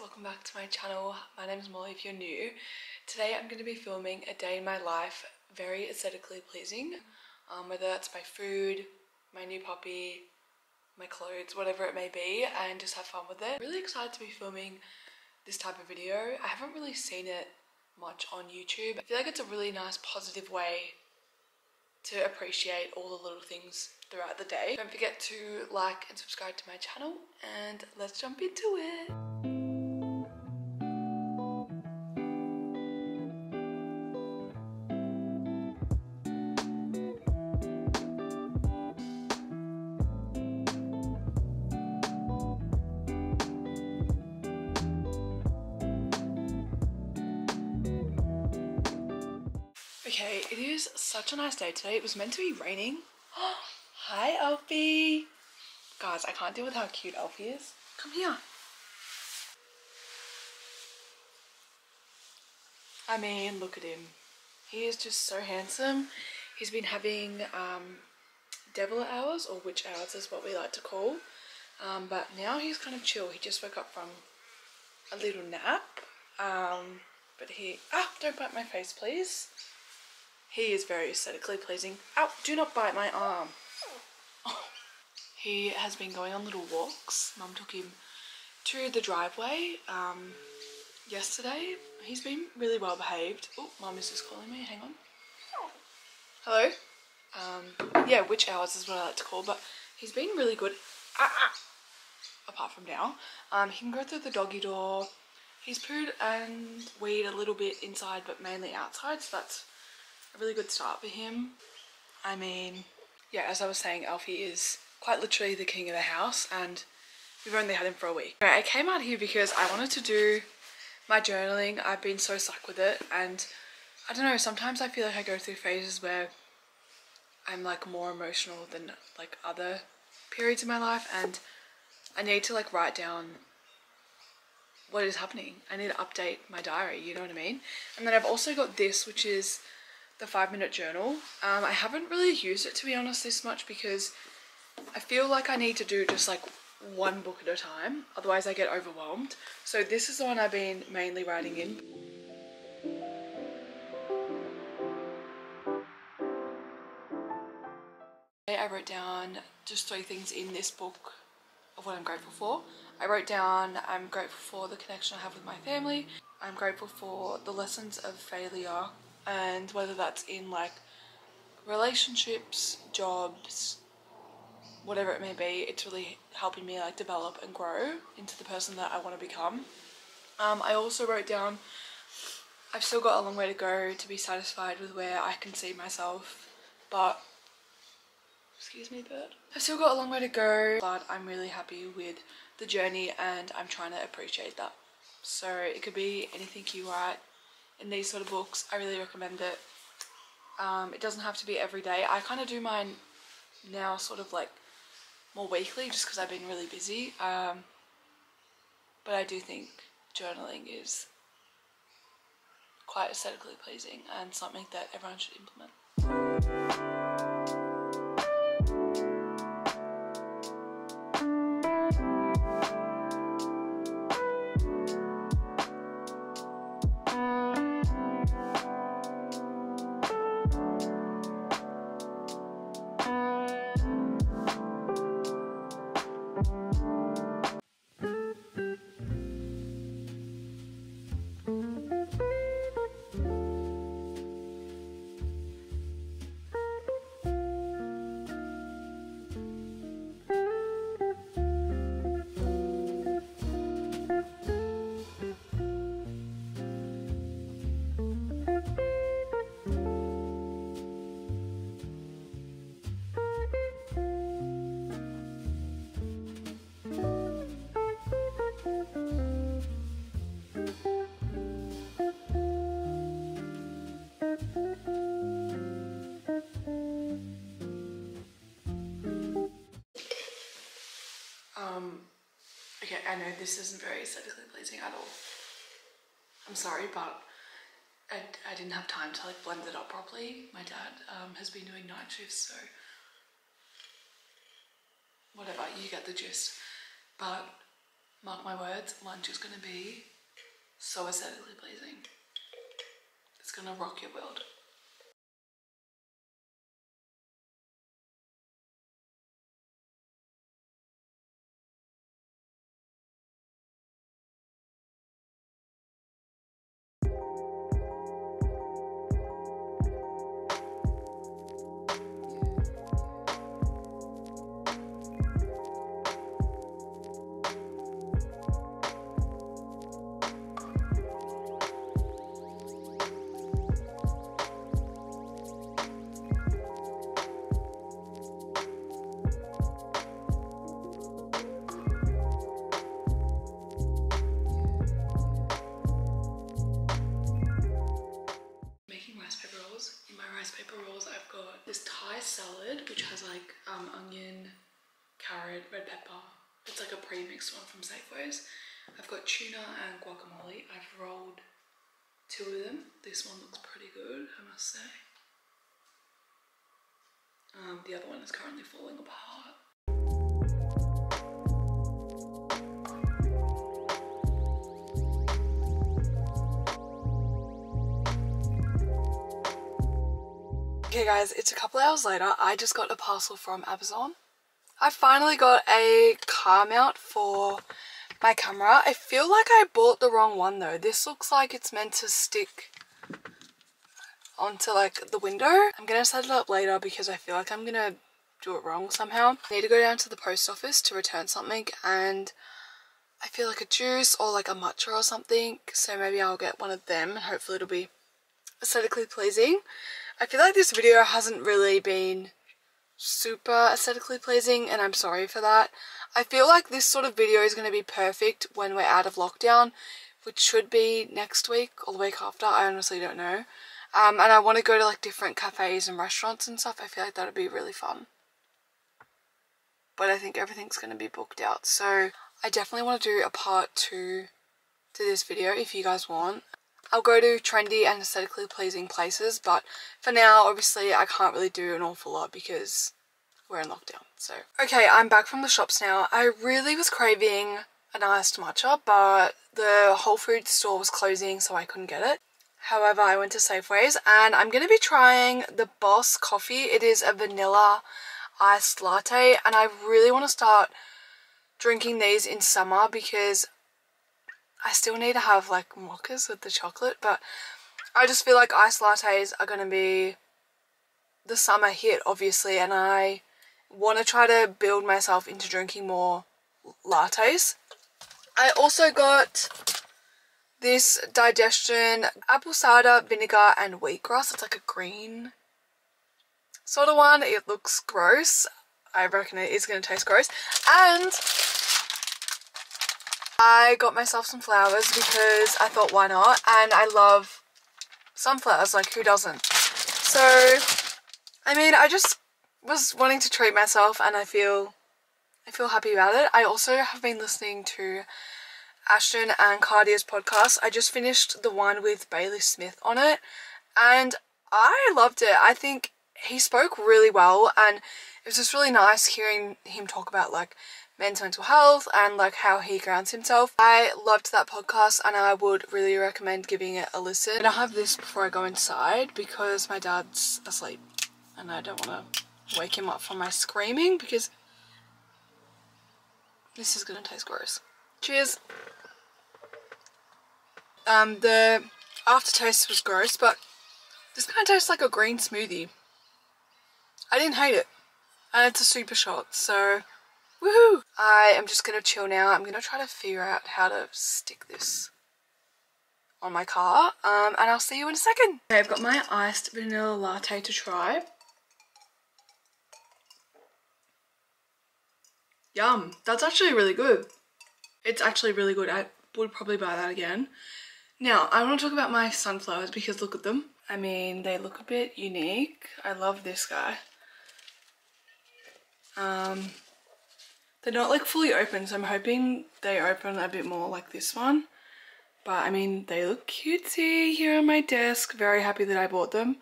welcome back to my channel. My name is Molly if you're new. Today I'm going to be filming a day in my life, very aesthetically pleasing. Um, whether that's my food, my new puppy, my clothes, whatever it may be, and just have fun with it. Really excited to be filming this type of video. I haven't really seen it much on YouTube. I feel like it's a really nice positive way to appreciate all the little things throughout the day. Don't forget to like and subscribe to my channel and let's jump into it. Okay, it is such a nice day today. It was meant to be raining. Hi, Alfie. Guys, I can't deal with how cute Alfie is. Come here. I mean, look at him. He is just so handsome. He's been having um, devil hours, or witch hours is what we like to call. Um, but now he's kind of chill. He just woke up from a little nap. Um, but he... Ah, don't bite my face, please. He is very aesthetically pleasing. Ow, do not bite my arm. He has been going on little walks. Mum took him to the driveway um, yesterday. He's been really well behaved. Oh, Mum is just calling me. Hang on. Hello? Um, yeah, witch hours is what I like to call, but he's been really good. Ah, ah. Apart from now. Um, he can go through the doggy door. He's pooed and weed a little bit inside, but mainly outside, so that's a really good start for him. I mean, yeah, as I was saying, Alfie is quite literally the king of the house and we've only had him for a week. I came out here because I wanted to do my journaling. I've been so stuck with it and I don't know, sometimes I feel like I go through phases where I'm like more emotional than like other periods in my life and I need to like write down what is happening. I need to update my diary, you know what I mean? And then I've also got this, which is the five minute journal. Um, I haven't really used it to be honest this much because I feel like I need to do just like one book at a time. Otherwise I get overwhelmed. So this is the one I've been mainly writing in. I wrote down just three things in this book of what I'm grateful for. I wrote down I'm grateful for the connection I have with my family. I'm grateful for the lessons of failure and whether that's in like relationships, jobs, whatever it may be, it's really helping me like develop and grow into the person that I want to become. Um, I also wrote down I've still got a long way to go to be satisfied with where I can see myself, but excuse me bird. I've still got a long way to go, but I'm really happy with the journey and I'm trying to appreciate that. So it could be anything you write, in these sort of books. I really recommend it. Um, it doesn't have to be every day. I kind of do mine now sort of like more weekly just because I've been really busy. Um, but I do think journaling is quite aesthetically pleasing and something that everyone should implement. I know this isn't very aesthetically pleasing at all. I'm sorry, but I, I didn't have time to like blend it up properly. My dad um, has been doing night shifts, so whatever, you get the gist. But Mark my words, lunch is going to be so aesthetically pleasing. It's going to rock your world. Rice paper rolls, I've got this Thai salad, which has like um, onion, carrot, red pepper. It's like a pre-mixed one from Safeways. I've got tuna and guacamole. I've rolled two of them. This one looks pretty good, I must say. Um, the other one is currently falling apart. Okay guys, it's a couple hours later. I just got a parcel from Amazon. I finally got a car mount for my camera. I feel like I bought the wrong one though. This looks like it's meant to stick onto like the window. I'm gonna set it up later because I feel like I'm gonna do it wrong somehow. I need to go down to the post office to return something and I feel like a juice or like a matcha or something. So maybe I'll get one of them and hopefully it'll be aesthetically pleasing. I feel like this video hasn't really been super aesthetically pleasing and I'm sorry for that. I feel like this sort of video is going to be perfect when we're out of lockdown, which should be next week or the week after, I honestly don't know. Um, and I want to go to like different cafes and restaurants and stuff, I feel like that would be really fun. But I think everything's going to be booked out, so I definitely want to do a part two to this video if you guys want. I'll go to trendy and aesthetically pleasing places, but for now, obviously, I can't really do an awful lot because we're in lockdown, so. Okay, I'm back from the shops now. I really was craving an iced matcha, but the Whole Foods store was closing, so I couldn't get it. However, I went to Safeways, and I'm going to be trying the Boss coffee. It is a vanilla iced latte, and I really want to start drinking these in summer because I still need to have like mochas with the chocolate, but I just feel like iced lattes are going to be the summer hit, obviously, and I want to try to build myself into drinking more lattes. I also got this digestion apple cider vinegar and wheatgrass. It's like a green sort of one. It looks gross. I reckon it is going to taste gross. And I got myself some flowers because I thought why not? And I love sunflowers like who doesn't? So I mean I just was wanting to treat myself and I feel I feel happy about it. I also have been listening to Ashton and Cardia's podcast. I just finished the one with Bailey Smith on it and I loved it. I think he spoke really well and it was just really nice hearing him talk about like men's mental health and like how he grounds himself. I loved that podcast and I would really recommend giving it a listen. And I have this before I go inside because my dad's asleep and I don't want to wake him up from my screaming because this is going to taste gross. Cheers! Um, the aftertaste was gross but this kind of tastes like a green smoothie. I didn't hate it and it's a super shot so Woohoo! I am just to chill now. I'm to try to figure out how to stick this on my car. Um, and I'll see you in a second. Okay, I've got my iced vanilla latte to try. Yum. That's actually really good. It's actually really good. I would probably buy that again. Now, I want to talk about my sunflowers because look at them. I mean, they look a bit unique. I love this guy. Um, they're not like fully open, so I'm hoping they open a bit more like this one. But I mean, they look cutesy here on my desk. Very happy that I bought them.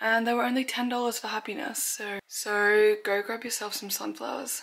And they were only $10 for happiness. So, so go grab yourself some sunflowers.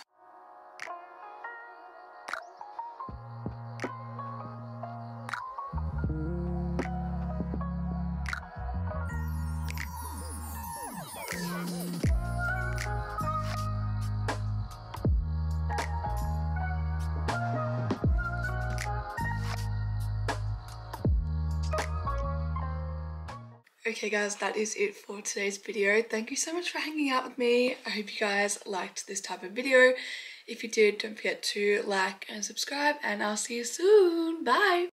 Okay guys, that is it for today's video. Thank you so much for hanging out with me. I hope you guys liked this type of video. If you did, don't forget to like and subscribe and I'll see you soon. Bye!